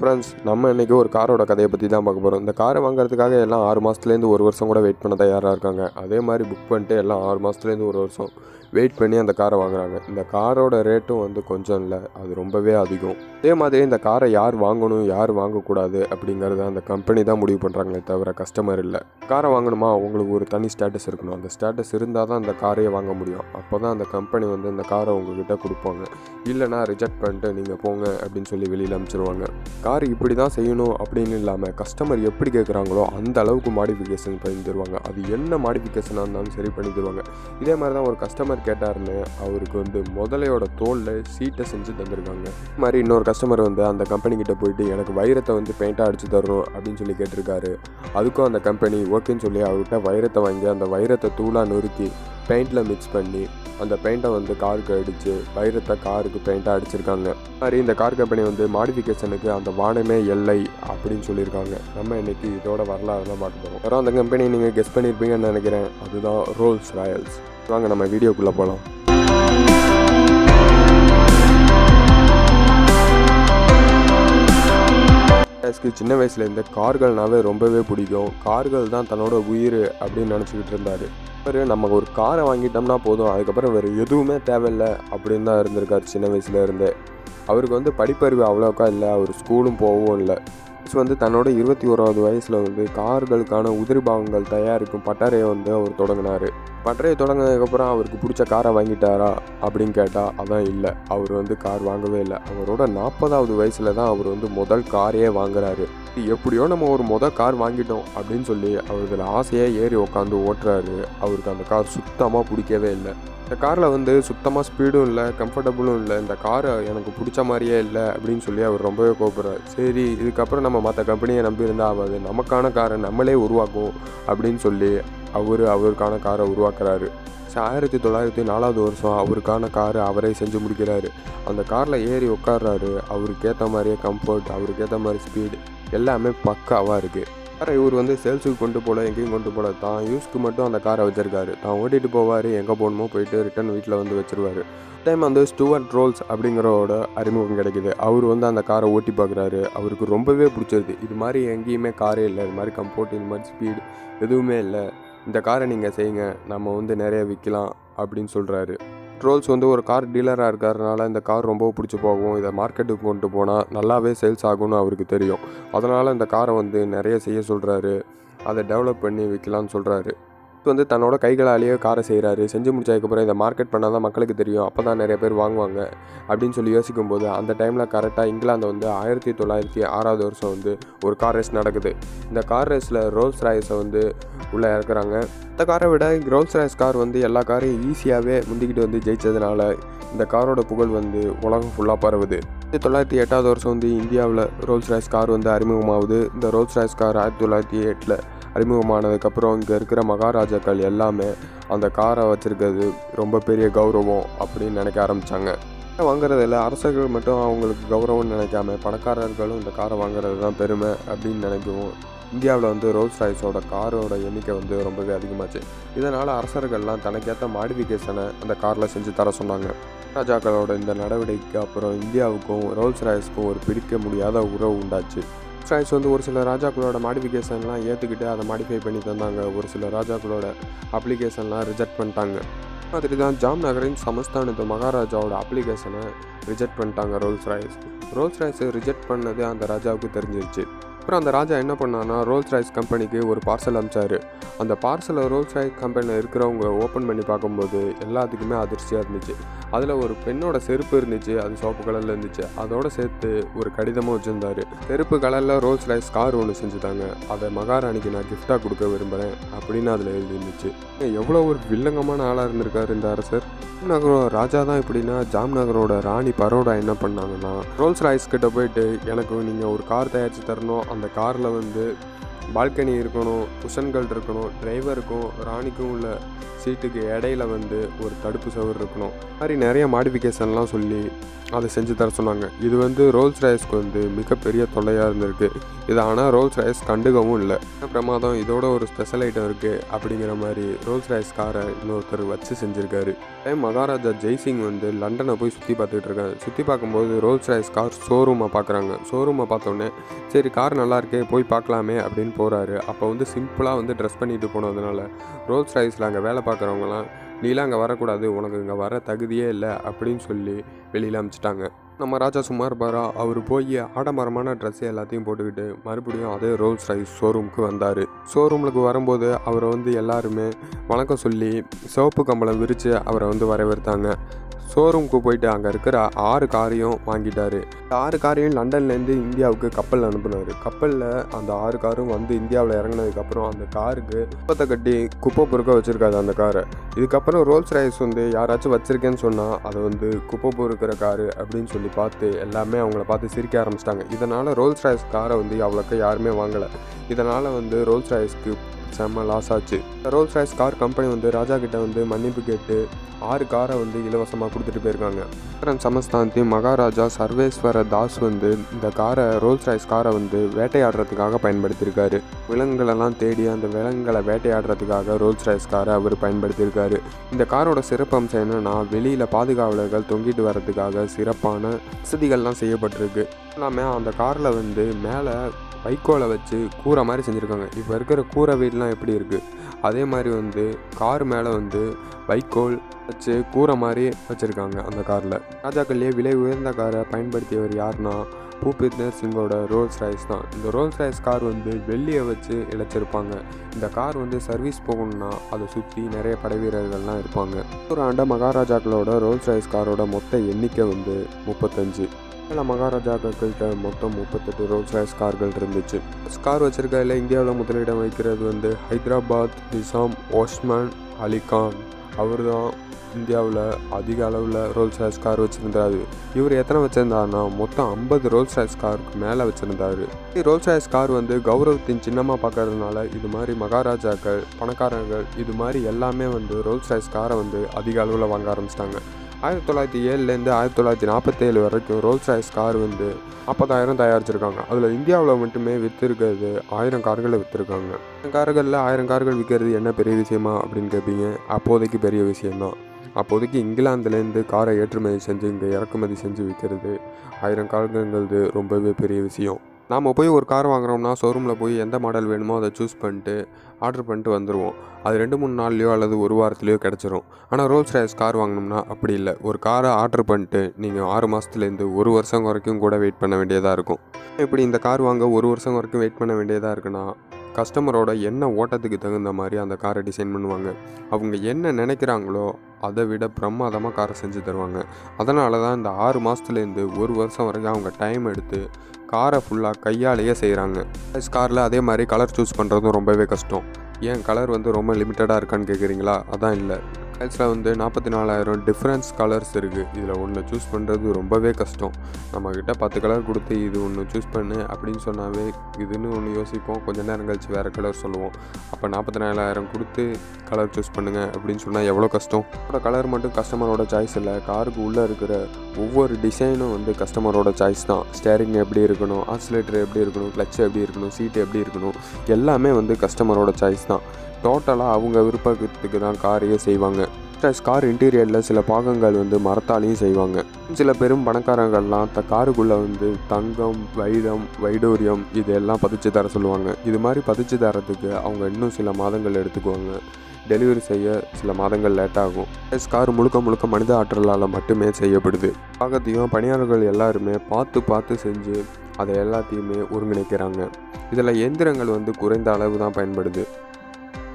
Friends நம்ம இன்றைக்கி ஒரு காரோட கதையை பற்றி தான் பார்க்க போகிறோம் இந்த காரை வாங்குறதுக்காக எல்லாம் ஆறு மாதத்துலேருந்து ஒரு வருஷம் கூட வெயிட் பண்ண தயாராக இருக்காங்க. அதே மாதிரி புக் பண்ணிட்டு எல்லாம் ஆறு மாதத்துலேருந்து ஒரு வருஷம். வெயிட் பண்ணி அந்த காரை வாங்குறாங்க. இந்த காரோட ரேட்டும் வந்து கொஞ்சம் இல்லை. அது ரொம்பவே அதிகம். அதே மாதிரி இந்த காரை யார் வாங்கணும் யார் வாங்கக்கூடாது அப்படிங்கிறத அந்த கம்பெனி தான் முடிவு பண்ணுறாங்களே தவிர கஸ்டமர் இல்லை. காரை வாங்கணுமா? உங்களுக்கு ஒரு தனி ஸ்டேட்டஸ் இருக்கணும். அந்த ஸ்டேட்டஸ் இருந்தால் தான் அந்த காரையே வாங்க முடியும். அப்போ தான் அந்த கம்பெனி வந்து இந்த காரை உங்ககிட்ட கொடுப்பாங்க. இல்லைனா ரிஜெக்ட் பண்ணிட்டு நீங்கள் போங்க அப்படின்னு சொல்லி வெளியில் அனுப்பிச்சிருவாங்க. கார் இப்படி தான் செய்யணும் அப்படின்னு இல்லாமல் கஸ்டமர் எப்படி கேட்குறாங்களோ அந்த அளவுக்கு மாடிஃபிகேஷன் பண்ணி தருவாங்க. அது என்ன மாடிஃபிகேஷனாக இருந்தாலும் சரி பண்ணி தருவாங்க. இதே மாதிரி தான் ஒரு கஸ்டமர் கேட்டாருன்னு அவருக்கு வந்து முதலையோட தோலில் சீட்டை செஞ்சு தந்திருக்காங்க. இது மாதிரி இன்னொரு கஸ்டமர் வந்து அந்த கம்பெனிக்கிட்ட போயிட்டு எனக்கு வைரத்தை வந்து பெயிண்டாக அடிச்சு தரணும் அப்படின்னு சொல்லி கேட்டிருக்காரு. அதுக்கும் அந்த கம்பெனி ஓகேன்னு சொல்லி அவர்கிட்ட வைரத்தை வாங்கி அந்த வைரத்தை தூளாக நொறுக்கி பெயிண்டில் மிக்ஸ் பண்ணி அந்த பெயிண்ட்டை வந்து காருக்கு அடித்து வைரத்தை காருக்கு பெயிண்ட்டாக அடிச்சிருக்காங்க. மாதிரி இந்த கார் கம்பெனி வந்து மாடிஃபிகேஷனுக்கு அந்த வானமே எல்லை அப்படின்னு சொல்லியிருக்காங்க. நம்ம இன்னைக்கு இதோட வரலாறு தான் பார்க்க போகிறோம் வேறு அந்த கம்பெனி நீங்கள் கெஸ் பண்ணியிருப்பீங்கன்னு நினைக்கிறேன். அதுதான் ரோல்ஸ் ராயல்ஸ் வாங்க நம்ம வீடியோக்குள்ளே போகலாம் எனக்கு சின்ன வயசுலேருந்து கார்கள்னாவே ரொம்பவே பிடிக்கும். கார்கள் தான் தன்னோட உயிர் அப்படின்னு நினச்சிக்கிட்டு இருந்தார். அவர் நம்ம ஒரு காரை வாங்கிட்டோம்னா போதும் அதுக்கப்புறம் வேறு எதுவுமே தேவையில்லை அப்படின்னு தான் இருந்திருக்கார் சின்ன வயசுல இருந்தே. அவருக்கு வந்து படிப்பறிவு அவ்வளோக்கா இல்லை அவர் ஸ்கூலும் போகவும் இல்லை. ஸோ வந்து தன்னோட இருபத்தி ஓராவது வயசில் வந்து கார்களுக்கான உதிரி பாகங்கள் தயாரிக்கும் பட்டறையை வந்து அவர் தொடங்கினார். பட்டறையை தொடங்கினதுக்கப்புறம் அவருக்கு பிடிச்ச காரை வாங்கிட்டாரா அப்படின்னு கேட்டால் அதான் இல்லை. அவர் வந்து கார் வாங்கவே இல்லை. அவரோட நாற்பதாவது வயசில் தான் அவர் வந்து முதல் காரையே வாங்குறாரு. எப்படியோ நம்ம ஒரு மொதல் கார் வாங்கிட்டோம் அப்படின்னு சொல்லி அவர் இதில் ஆசையாக ஏறி உட்காந்து ஓட்டுறாரு. அவருக்கு அந்த கார் சுத்தமாக பிடிக்கவே இல்லை. இந்த காரில் வந்து சுத்தமாக ஸ்பீடும் இல்லை கம்ஃபர்டபுளும் இல்லை. இந்த காரை எனக்கு பிடிச்ச மாதிரியே இல்லை அப்படின்னு சொல்லி அவர் ரொம்பவே கோபுறாரு சரி இதுக்கப்புறம் நம்ம மற்ற கம்பெனியை நம்பி இருந்தால் ஆகாது. நமக்கான காரை நம்மளே உருவாக்கும் அப்படின்னு சொல்லி அவர் அவருக்கான காரை உருவாக்குறாரு. ஆயிரத்தி தொள்ளாயிரத்தி நாலாவது வருஷம் அவருக்கான காரை அவரே செஞ்சு முடிக்கிறாரு. அந்த காரில் ஏறி உட்காடுறாரு அவருக்கு ஏற்ற மாதிரியே கம்ஃபர்ட் அவருக்கு ஏற்ற மாதிரி ஸ்பீடு எல்லாமே பக்காவாக இருக்குது காரை இவர் வந்து சேல்ஸுக்கு கொண்டு போகல எங்கேயும் கொண்டு போகல தான் யூஸ்க்கு மட்டும் அந்த காரை வச்சுருக்காரு. தான் ஓட்டிகிட்டு போவார் எங்கே போகணுமோ போயிட்டு ரிட்டன் வீட்டில் வந்து வச்சுருவார். டைம் வந்து ஸ்டூவர்ட் ரோல்ஸ் அப்படிங்கிறவோட அறிமுகம் கிடைக்குது. அவர் வந்து அந்த காரை ஓட்டி பார்க்குறாரு. அவருக்கு ரொம்பவே பிடிச்சிருது. இது மாதிரி எங்கேயுமே காரே இல்லை. இது மாதிரி கம்ஃபோர்ட் இது மாதிரி ஸ்பீடு எதுவுமே இல்லை. இந்த காரை நீங்கள் செய்யுங்க. நம்ம வந்து நிறைய விற்கலாம் அப்படின்னு சொல்கிறாரு ட்ரோல்ஸ் வந்து ஒரு கார் டீலராக இருக்கிறதுனால இந்த கார் ரொம்ப பிடிச்சி போகும். இதை மார்க்கெட்டுக்கு கொண்டு போனால் நல்லாவே சேல்ஸ் ஆகும்னு அவருக்கு தெரியும். அதனால் இந்த காரை வந்து நிறைய செய்ய சொல்கிறாரு அதை டெவலப் பண்ணி விற்கலான்னு சொல்கிறாரு வந்து தன்னோட கைகளாலேயே காரை செய்கிறாரு செஞ்சு முடிச்சதுக்கப்புறம் இதை மார்க்கெட் பண்ணால் தான் மக்களுக்கு தெரியும். அப்போ தான் நிறைய பேர் வாங்குவாங்க அப்படின்னு சொல்லி யோசிக்கும்போது அந்த டைமில் கரெக்டாக இங்கிலாந்து வந்து ஆயிரத்தி தொள்ளாயிரத்தி ஆறாவது வருஷம் வந்து ஒரு கார் ரேஸ் நடக்குது. இந்த கார் ரேஸில் ரோல்ஸ் ராய்ஸை வந்து உள்ளே இறக்குறாங்க. இந்த காரை விட ரோல்ஸ் ராய்ஸ் கார் வந்து எல்லா காரையும் ஈஸியாகவே முந்திக்கிட்டு வந்து ஜெயிச்சதுனால இந்த காரோட புகழ் வந்து உலகம் ஃபுல்லாக பரவுது. ஆயிரத்தி தொள்ளாயிரத்தி எட்டாவது வருஷம் வந்து இந்தியாவில் ரோல்ஸ் ராய்ஸ் கார் வந்து அறிமுகமாகுது. இந்த ரோல்ஸ் ராய்ஸ் கார் ஆயிரத்தி தொள்ளாயிரத்தி எட்டில் அறிமுகமானதுக்கப்புறம் இங்கே இருக்கிற மகாராஜாக்கள் எல்லாமே அந்த காரை வச்சுருக்கிறது ரொம்ப பெரிய கௌரவம் அப்படின்னு நினைக்க ஆரம்பித்தாங்க வாங்குறதில்ல அரசர்கள் மட்டும் அவங்களுக்கு கௌரவம்னு நினைக்காம பணக்காரர்களும் இந்த காரை வாங்குறது தான் பெருமை அப்படின்னு நினைக்கவும் இந்தியாவில் வந்து ரோல்ஸ் ராய்ஸோட காரோட எண்ணிக்கை வந்து ரொம்பவே அதிகமாச்சு. இதனால் அரசர்கள்லாம் தனக்கேற்ற மாடிஃபிகேஷனை அந்த காரில் செஞ்சு தர சொன்னாங்க. ராஜாக்களோட இந்த நடவடிக்கைக்கு அப்புறம் இந்தியாவுக்கும் ரோல்ஸ் ராய்ஸ்க்கும் ஒரு பிடிக்க முடியாத உறவு உண்டாச்சு. ரோல்ஸ் ராய்ஸ் வந்து ஒரு சில ராஜாக்களோட மாடிஃபிகேஷன்லாம் ஏற்றுக்கிட்டு அதை மாடிஃபை பண்ணி தந்தாங்க. ஒரு சில ராஜாக்களோட அப்ளிகேஷன்லாம் ரிஜெக்ட் பண்ணிட்டாங்க. மாதிரி தான் ஜாம் நகரின் சமஸ்தானத்து மகாராஜாவோட அப்ளிகேஷனை ரிஜெக்ட் பண்ணிட்டாங்க ரோல்ஸ் ராய்ஸ். ரோல்ஸ் ராய்ஸை ரிஜெக்ட் பண்ணது அந்த ராஜாவுக்கு தெரிஞ்சிருச்சு. அப்புறம் அந்த ராஜா என்ன பண்ணான்னா ரோல்ஸ் ராய்ஸ் கம்பெனிக்கு ஒரு பார்சல் அனுப்பிச்சாரு. அந்த பார்சலை ரோல்ஸ் ராய்ஸ் கம்பெனியில் இருக்கிறவங்க ஓப்பன் பண்ணி பார்க்கும்போது எல்லாத்துக்குமே அதிர்ச்சியாக இருந்துச்சு. அதில் ஒரு பெண்ணோட செருப்பு இருந்துச்சு அது சிவப்பு கலரில் இருந்துச்சு. அதோட சேர்த்து ஒரு கடிதமும் வச்சுருந்தாரு. செருப்பு கலரில் ரோல்ஸ் ராய்ஸ் கார் ஒன்று செஞ்சுட்டாங்க. அதை மகாராணிக்கு நான் கிஃப்டாக கொடுக்க விரும்புகிறேன் அப்படின்னு அதில் எழுதி இருந்துச்சு எவ்வளோ ஒரு வில்லங்கமான ஆளாக இருந்திருக்காரு இந்த அரசர். நகரம் ராஜா தான் இப்படின்னா ஜாம் நகரோட ராணி பரோடா என்ன பண்ணாங்கன்னா ரோல்ஸ் ராய்ஸ் கிட்ட போயிட்டு எனக்கு நீங்கள் ஒரு கார் தயாரித்து தரணும். அந்த காரில் வந்து பால்கனி இருக்கணும் குஷன்கள் இருக்கணும் டிரைவருக்கும் ராணிக்கும் உள்ள சீட்டுக்கு இடையில வந்து ஒரு தடுப்பு சவர் இருக்கணும். மாதிரி நிறைய மாடிஃபிகேஷன்லாம் சொல்லி அதை செஞ்சு தர சொன்னாங்க. இது வந்து ரோல்ஸ் ராய்ஸ்க்கு வந்து மிகப்பெரிய தொல்லையாக இருந்திருக்கு. இது ஆனால் ரோல்ஸ் ராய்ஸ் கண்டுக்கவும் இல்லை. பிரமாதம்? இதோட ஒரு ஸ்பெஷல் ஐட்டம் இருக்குது அப்படிங்கிற மாதிரி ரோல்ஸ் ராய்ஸ் காரை இன்னொருத்தர் வச்சு செஞ்சுருக்காரு. டைம் மகாராஜா ஜெய்சிங் வந்து லண்டனை போய் சுற்றி பார்த்துட்டு இருக்காரு. சுற்றி பார்க்கும்போது ரோல்ஸ் ராய்ஸ் கார் ஷோரூமை பார்க்குறாங்க. ஷோரூமை பார்த்தோன்னே சரி கார் நல்லா இருக்கே போய் பார்க்கலாமே அப்படின்னு போகிறாரு அப்போ வந்து சிம்பிளாக வந்து ட்ரெஸ் பண்ணிட்டு போனதுனால ரோல்ஸ் ரைஸில் அங்கே வேலை பார்க்குறவங்களாம் நீலாம் அங்கே வரக்கூடாது உனக்கு இங்கே வர தகுதியே இல்லை அப்படின்னு சொல்லி வெளியில் அனுப்பிச்சிட்டாங்க நம்ம ராஜா சுமார் பாரா அவர் போய் ஆடம்பரமான ட்ரெஸ்ஸு எல்லாத்தையும் போட்டுக்கிட்டு மறுபடியும் அதே ரோல்ஸ் ரைஸ் ஷோரூமுக்கு வந்தார். ஷோரூமுக்கு வரும்போது அவரை வந்து எல்லாருமே வணக்கம் சொல்லி சிவப்பு கம்பளம் விரித்து அவரை வந்து வரவேற்றாங்க. ஷோரூம்க்கு போயிட்டு அங்கே இருக்கிற ஆறு காரையும் வாங்கிட்டாரு. ஆறு காரையும் லண்டன்லேருந்து இந்தியாவுக்கு கப்பல் அனுப்புனார். கப்பலில் அந்த ஆறு காரும் வந்து இந்தியாவில் இறங்கினதுக்கப்புறம் அந்த காருக்கு குப்பத்தை கட்டி குப்பை பொறுக்க வச்சுருக்காது அந்த காரை. இதுக்கப்புறம் ரோல்ஸ் ரைஸ் வந்து யாராச்சும் வச்சுருக்கேன்னு சொன்னால் அதை வந்து குப்பை பொறுக்கிற காரு அப்படின்னு சொல்லி பார்த்து எல்லாமே அவங்கள பார்த்து சிரிக்க ஆரம்பிச்சிட்டாங்க. இதனால் ரோல்ஸ் ராய்ஸ் காரை வந்து அவ்வளோக்கா யாருமே வாங்கலை. இதனால் வந்து ரோல்ஸ் ராய்ஸ்க்கு செம்ம லாஸ் ஆச்சு. ரோல்ஸ் ராய்ஸ் கார் கம்பெனி வந்து ராஜா கிட்ட வந்து மன்னிப்பு கேட்டு ஆறு காரை வந்து இலவசமாக கொடுத்துட்டு போயிருக்காங்க. சக்கரன் சமஸ்தாந்தி மகாராஜா சர்வேஸ்வர தாஸ் வந்து இந்த காரை ரோல்ஸ் ராய்ஸ் காரை வந்து வேட்டையாடுறதுக்காக பயன்படுத்தியிருக்காரு. விலங்குகளெல்லாம் தேடி அந்த விலங்குகளை வேட்டையாடுறதுக்காக ரோல்ஸ் ராய்ஸ் காரை அவர் பயன்படுத்தியிருக்காரு. இந்த காரோட சிறப்பம்சம் என்னென்னா வெளியில் பாதுகாவலர்கள் தொங்கிட்டு வர்றதுக்காக சிறப்பான வசதிகள்லாம் செய்யப்பட்டிருக்கு. எல்லாமே அந்த காரில் வந்து மேலே வைக்கோலை வச்சு கூரை மாதிரி செஞ்சுருக்காங்க. இப்போ இருக்கிற கூரை வீடுலாம் எப்படி இருக்குது அதே மாதிரி வந்து கார் மேலே வந்து வைக்கோல் வச்சு கூரை மாதிரி வச்சுருக்காங்க அந்த காரில். ராஜாக்கள்லேயே விலை உயர்ந்த காரை பயன்படுத்தியவர் யாருன்னா பூபிந்தர் சிங்கோட ரோல்ஸ் ராய்ஸ் தான். இந்த ரோல்ஸ் ராய்ஸ் கார் வந்து வெள்ளியை வச்சு இழைச்சிருப்பாங்க. இந்த கார் வந்து சர்வீஸ் போகணும்னா அதை சுற்றி நிறைய படைவீரர்கள்லாம் இருப்பாங்க. ஒரு ஆண்ட மகாராஜாக்களோட ரோல்ஸ் ராய்ஸ் காரோட மொத்த எண்ணிக்கை வந்து முப்பத்தஞ்சு. சில மகாராஜாக்கள்கிட்ட மொத்தம் முப்பத்தெட்டு ரோல்ஸ் ராய்ஸ் கார்கள் இருந்துச்சு. கார் வச்சிருக்கையில் இந்தியாவில் முதலிடம் வைக்கிறது வந்து ஹைதராபாத் நிசாம் ஓஸ்மான் அலிகான் அவர் தான் இந்தியாவில் அதிக அளவில் ரோல்ஸ் ராய்ஸ் கார் வச்சுருந்தாரு. இவர் எத்தனை வச்சுருந்தாருன்னா மொத்தம் ஐம்பது ரோல்ஸ் ராய்ஸ் காருக்கு மேலே வச்சுருந்தாரு. ரோல்ஸ் ராய்ஸ் கார் வந்து கௌரவத்தின் சின்னமாக பார்க்கறதுனால இது மாதிரி மகாராஜாக்கள் பணக்காரர்கள் இது மாதிரி எல்லாமே வந்து ரோல்ஸ் ராய்ஸ் காரை வந்து அதிக அளவில் வாங்க ஆரம்பிச்சிட்டாங்க. ஆயிரத்தி தொள்ளாயிரத்தி ஏழுலேருந்து ஆயிரத்தி தொள்ளாயிரத்தி நாற்பத்தேழு வரைக்கும் ரோல்ஸ் ராய்ஸ் கார் வந்து நாற்பதாயிரம் தயாரிச்சிருக்காங்க. அதில் இந்தியாவில் மட்டுமே விற்றுருக்கிறது ஆயிரம் கார்களை விற்றுருக்காங்க கார்களில் ஆயிரம் கார்கள் விற்கிறது என்ன பெரிய விஷயமா அப்படின்னு கேட்பீங்க அப்போதைக்கு பெரிய விஷயம்தான். அப்போதைக்கு இங்கிலாந்துலேருந்து காரை ஏற்றுமதி செஞ்சு இங்கே இறக்குமதி செஞ்சு விற்கிறது ஆயிரம் கார்கள்ங்கிறது ரொம்பவே பெரிய விஷயம். நாம் போய் ஒரு கார் வாங்குறோம்னா ஷோரூமில் போய் எந்த மாடல் வேணுமோ அதை சூஸ் பண்ணிட்டு ஆர்டர் பண்ணிட்டு வந்துடுவோம் அது ரெண்டு மூணு நாள்லையோ அல்லது ஒரு வாரத்துலையோ கிடச்சிரும். ஆனால் ரோல்ஸ் ராய்ஸ் கார் வாங்கினோம்னா அப்படி இல்லை. ஒரு காரை ஆர்டர் பண்ணிட்டு நீங்கள் ஆறு மாதத்துலேருந்து ஒரு வருஷம் வரைக்கும் கூட வெயிட் பண்ண வேண்டியதாக இருக்கும். இப்படி இந்த கார் வாங்க ஒரு வருஷம் வரைக்கும் வெயிட் பண்ண வேண்டியதாக இருக்குன்னா கஸ்டமரோட என்ன ஓட்டத்துக்கு தகுந்த மாதிரி அந்த காரை டிசைன் பண்ணுவாங்க அவங்க என்ன நினைக்கிறாங்களோ அதை விட பிரமாதமாக காரை செஞ்சு தருவாங்க. அதனால தான் இந்த ஆறு மாதத்துலேருந்து ஒரு வருஷம் வரைக்கும் அவங்க டைம் எடுத்து காரை ஃபுல்லாக கையாலேயே செய்கிறாங்க காரில் அதே மாதிரி கலர் சூஸ் பண்ணுறதும் ரொம்பவே கஷ்டம். ஏன் கலர் வந்து ரொம்ப லிமிட்டடாக இருக்கான்னு கேட்குறீங்களா அதான் இல்லை. டைல்ஸில் வந்து நாற்பத்தி நாலாயிரம் டிஃப்ரென்ஸ் கலர்ஸ் இருக்குது இதில் ஒன்று சூஸ் பண்ணுறது ரொம்பவே கஷ்டம். நம்மக்கிட்ட பத்து கலர் கொடுத்து இது ஒன்று சூஸ் பண்ணு அப்படின்னு சொன்னாவே இதுன்னு ஒன்று யோசிப்போம். கொஞ்ச நேரம் கழிச்சு வேறு கலர் சொல்லுவோம். அப்போ நாற்பத்தி நாலாயிரம் கொடுத்து கலர் சூஸ் பண்ணுங்கள் அப்படின்னு சொன்னால் எவ்வளோ கஷ்டம்? அதோட கலர் மட்டும் கஸ்டமரோட சாய்ஸ் இல்லை. காருக்கு உள்ளே இருக்கிற ஒவ்வொரு டிசைனும் வந்து கஸ்டமரோட சாய்ஸ் தான். ஸ்டேரிங் எப்படி இருக்கணும்? ஆக்சிலேட்டர் எப்படி இருக்கணும்? கிளச் எப்படி இருக்கணும்? சீட்டு எப்படி இருக்கணும்? எல்லாமே வந்து கஸ்டமரோட சாய்ஸ் தான். டோட்டலாக அவங்க விருப்பத்துக்கு தான் காரையே செய்வாங்க. ப்ளஸ் கார் இன்டீரியரில் சில பாகங்கள் வந்து மரத்தாலையும் செய்வாங்க. சில பெரும் பணக்காரங்கள்லாம் த காருக்குள்ளே வந்து தங்கம் வைரம் வைடூரியம் இதெல்லாம் பதிச்சு தர சொல்லுவாங்க. இது மாதிரி பதிச்சு தரத்துக்கு அவங்க இன்னும் சில மாதங்கள் எடுத்துக்குவாங்க. டெலிவரி செய்ய சில மாதங்கள் லேட் ஆகும். ப்ளஸ் கார் முழுக்க முழுக்க மனித ஆற்றலால் மட்டுமே செய்யப்படுது. பாகத்தையும் பணியாளர்கள் எல்லாருமே பார்த்து பார்த்து செஞ்சு அதை எல்லாத்தையுமே ஒருங்கிணைக்கிறாங்க. இதில் எந்திரங்கள் வந்து குறைந்த அளவு தான் பயன்படுது.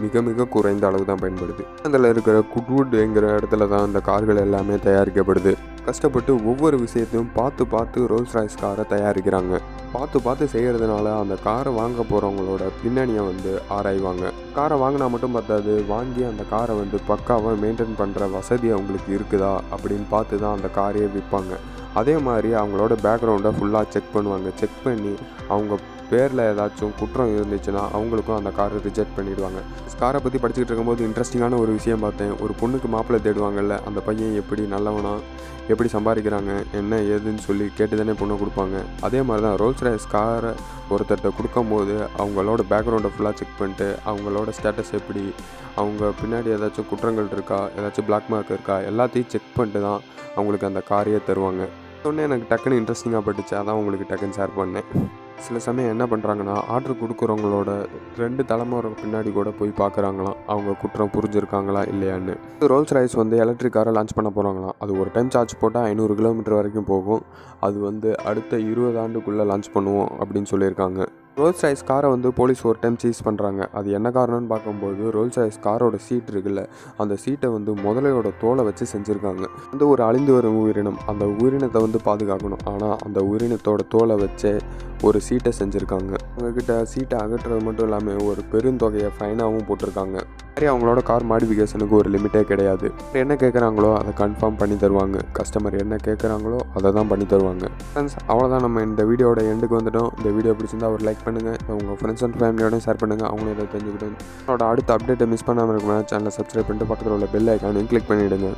மிக மிக குறைந்த அளவு தான் பயன்படுது. அதில் இருக்கிற குட்வுட்ங்கிற இடத்துல தான் இந்த கார்கள் எல்லாமே தயாரிக்கப்படுது. கஷ்டப்பட்டு ஒவ்வொரு விஷயத்தையும் பார்த்து பார்த்து ரோல்ஸ் ராய்ஸ் காரை தயாரிக்கிறாங்க. பார்த்து பார்த்து செய்கிறதுனால அந்த காரை வாங்க போகிறவங்களோட பின்னணியை வந்து ஆராய்வாங்க. காரை வாங்கினா மட்டும் பார்த்தாது வாங்கி அந்த காரை வந்து பக்காவாக மெயின்டைன் பண்ணுற வசதி அவங்களுக்கு இருக்குதா அப்படின்னு பார்த்து தான் அந்த காரையே விற்பாங்க அதே மாதிரி அவங்களோட பேக்ரவுண்டை ஃபுல்லாக செக் பண்ணுவாங்க. செக் பண்ணி அவங்க பேரில் ஏதாச்சும் குற்றம் இருந்துச்சுன்னா அவங்களுக்கும் அந்த காரை ரிஜெக்ட் பண்ணிடுவாங்க. காரை பற்றி படிச்சுக்கிட்டு இருக்கும்போது இன்ட்ரெஸ்டிங்கான ஒரு விஷயம் பார்த்தேன். ஒரு பொண்ணுக்கு மாப்பிள்ளை தேடுவாங்கல்ல அந்த பையன் எப்படி நல்லவனா எப்படி சம்பாதிக்கிறாங்க என்ன ஏதுன்னு சொல்லி கேட்டு தானே பொண்ணை கொடுப்பாங்க. அதே மாதிரி தான் ரோல்ஸ் ராய்ஸ் காரை ஒருத்தர்கிட்ட கொடுக்கும்போது அவங்களோட பேக்ரவுண்டை ஃபுல்லாக செக் பண்ணிட்டு அவங்களோட ஸ்டேட்டஸ் எப்படி அவங்க பின்னாடி ஏதாச்சும் குற்றங்கள் இருக்கா ஏதாச்சும் பிளாக் மார்க் இருக்கா எல்லாத்தையும் செக் பண்ணிட்டு தான் அவங்களுக்கு அந்த காரையே தருவாங்க. சொன்னே எனக்கு டக்குன்னு இன்ட்ரெஸ்டிங்காக பட்டுச்சு அதான் உங்களுக்கு டக்குன்னு ஷேர் பண்ணேன். சில சமயம் என்ன பண்ணுறாங்கன்னா ஆர்டர் கொடுக்குறவங்களோட ரெண்டு தலைமுறை பின்னாடி கூட போய் பார்க்குறாங்களாம் அவங்க குற்றம் புரிஞ்சிருக்காங்களா இல்லையான்னு. ரோல்ஸ் ரைஸ் வந்து எலக்ட்ரிக் காரை லான்ச் பண்ண போகிறாங்களாம் அது ஒரு டைம் சார்ஜ் போட்டால் ஐநூறு கிலோமீட்டர் வரைக்கும் போகும். அது வந்து அடுத்த இருபது ஆண்டுக்குள்ளே லான்ச் பண்ணுவோம் அப்படின்னு சொல்லியிருக்காங்க. ரோல்ஸ் ராய்ஸ் காரை வந்து போலீஸ் ஒரு டைம் சீஸ் பண்ணுறாங்க அது என்ன காரணம்னு பார்க்கும்போது ரோல்ஸ் ராய்ஸ் காரோட சீட் இருக்குல்ல அந்த சீட்டை வந்து முதலையோட தோலை வச்சு செஞ்சுருக்காங்க. வந்து ஒரு அழிந்து வரும் உயிரினம். அந்த உயிரினத்தை வந்து பாதுகாக்கணும். ஆனால் அந்த உயிரினத்தோட தோலை வச்சே ஒரு சீட்டை செஞ்சுருக்காங்க. அவங்கக்கிட்ட சீட்டை அகற்றுறது மட்டும் இல்லாமல் ஒரு பெருந்தொகையை ஃபைனாகவும் போட்டிருக்காங்க. மாதிரி அவங்களோட கார் மாடிஃபிகேஷனுக்கு ஒரு லிமிட்டே கிடையாது. என்ன கேட்குறாங்களோ அதை கன்ஃபார்ம் பண்ணி தருவாங்க. கஸ்டமர் என்ன கேட்குறாங்களோ அதை தான் பண்ணி தருவாங்க. ஃப்ரெண்ட்ஸ் அவ்வளோதான் நம்ம இந்த வீடியோட எண்டுக்கு வந்துட்டோம். இந்த வீடியோ பிடிச்சிருந்தா ஒரு லைக் பண்ணுங்கள் உங்கள் ஃப்ரெண்ட்ஸ் அண்ட் ஃபேமிலியோடையும் ஷேர் பண்ணுங்கள் அவங்களும் இதை தெரிஞ்சுக்கிட்டோம். என்னோட அடுத்த அப்டேட்டை மிஸ் பண்ணாமல் இருக்கணும் சேனலை சப்ஸ்கிரைப் பண்ணிட்டு பக்கத்தில் உள்ள பெல் ஐக்கானையும் கிளிக் பண்ணிவிடுங்க